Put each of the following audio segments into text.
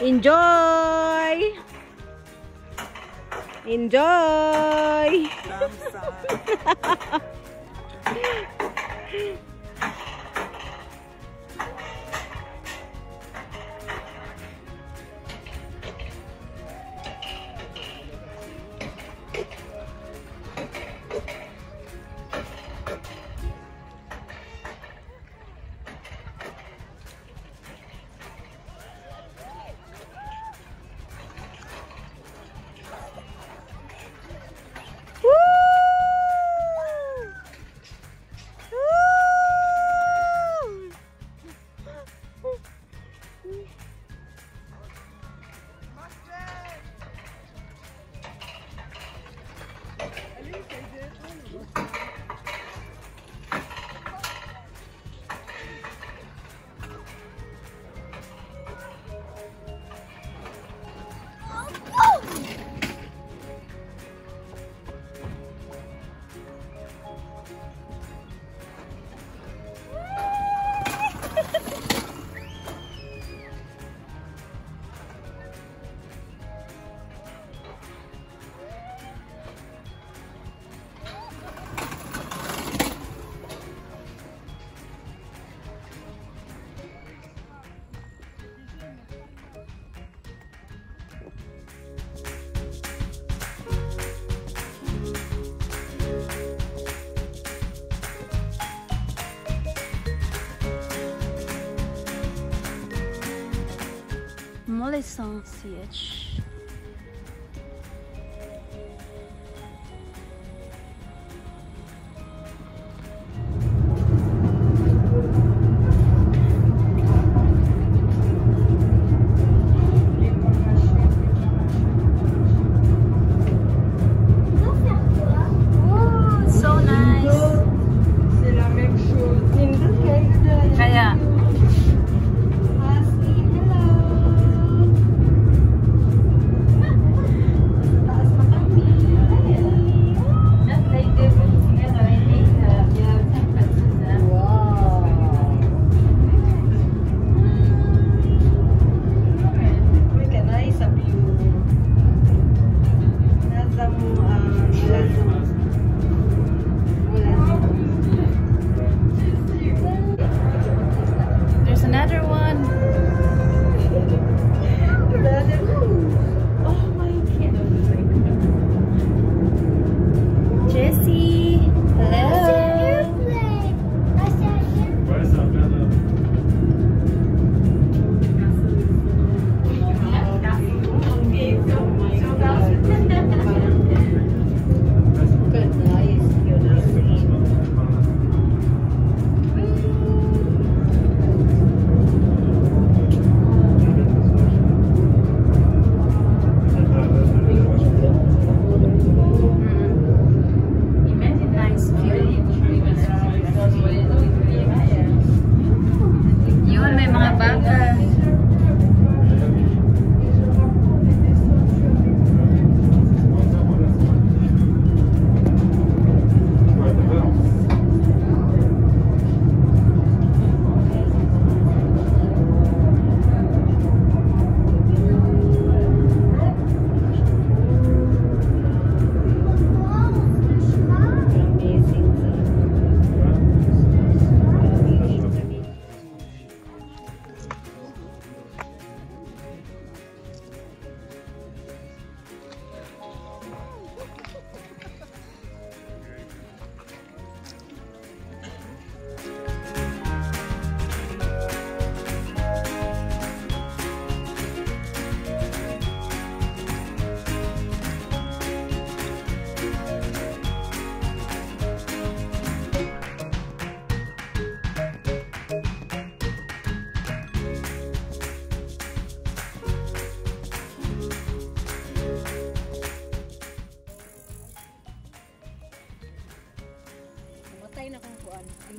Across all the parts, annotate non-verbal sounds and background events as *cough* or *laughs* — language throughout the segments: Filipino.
Enjoy! Enjoy! *laughs* essência.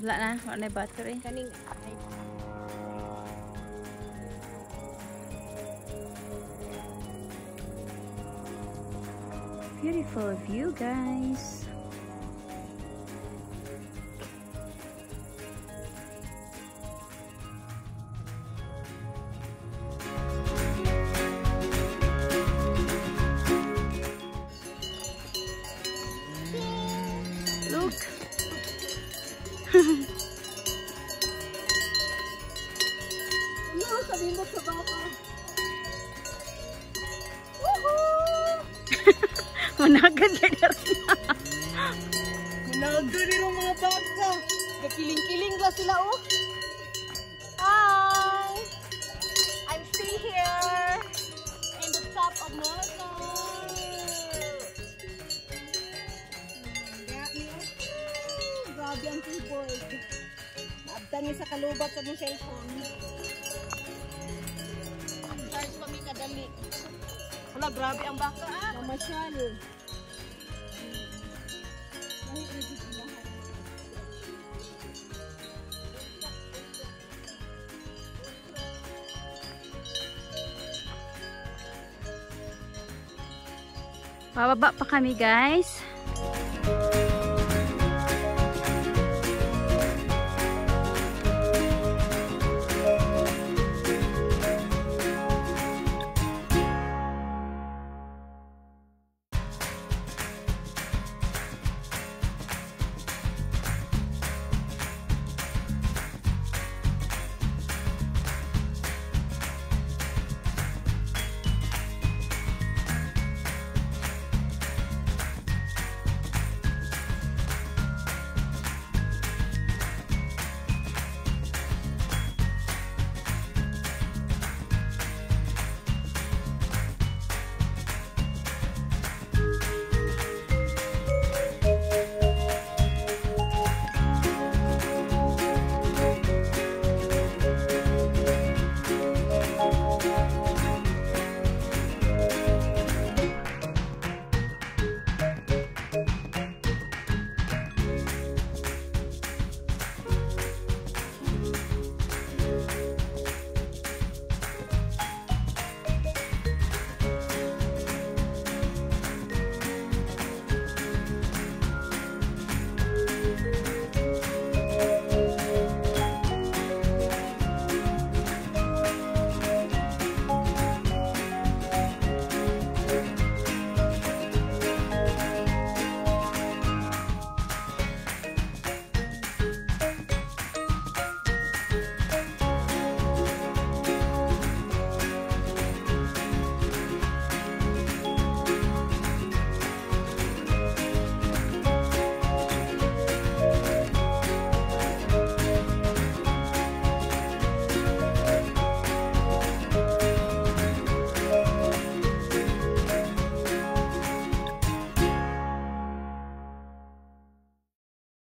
Wala na, wala na battery. Kaning Beautiful view guys. no, kalibot sa baka. Woohoo! Managad na na rin. Managad na rin mga baka. Kakiling-kiling ba sila oh? Niya sa kalubat sa mong cellphone. Charge pa kadali. Wala, grabe ang baka ah. Mamasyal. Pababa pa kami guys.